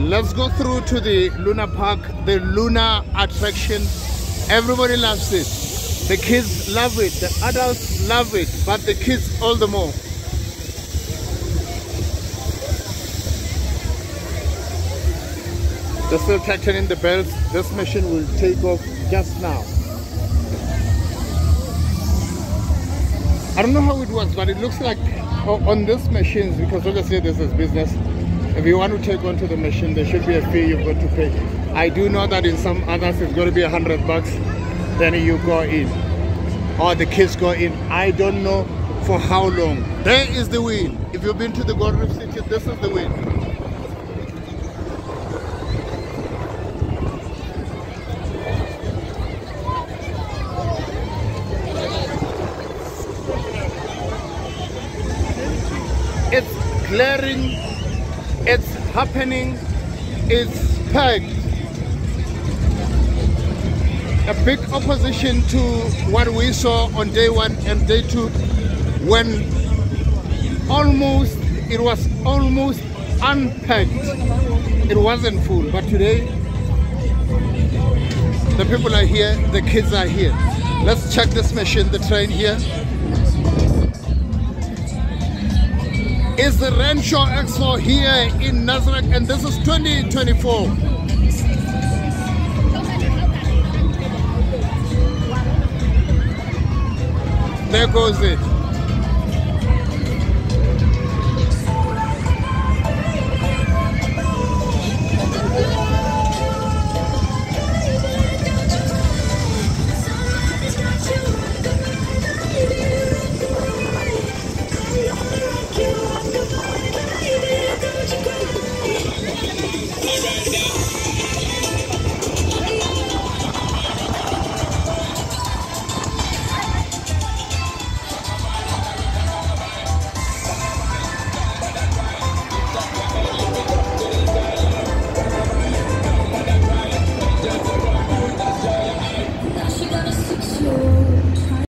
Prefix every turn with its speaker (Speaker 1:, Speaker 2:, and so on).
Speaker 1: let's go through to the Luna Park, the Luna attraction. Everybody loves it. The kids love it, the adults love it, but the kids all the more. They're still tightening the belts. This machine will take off just now. I don't know how it works, but it looks like on this machines, because obviously this is business, if you want to take onto the machine, there should be a fee you've got to pay. I do know that in some others it's going to be a hundred bucks, then you go in. Or the kids go in. I don't know for how long. There is the wheel. If you've been to the Gold Reef City, this is the wheel. it's glaring, it's happening, it's packed. A big opposition to what we saw on day one and day two when almost, it was almost unpacked. It wasn't full, but today the people are here, the kids are here. Let's check this machine, the train here. Is the Rand Show Expo here in Nasrec and this is 2024. There goes it. Yeah.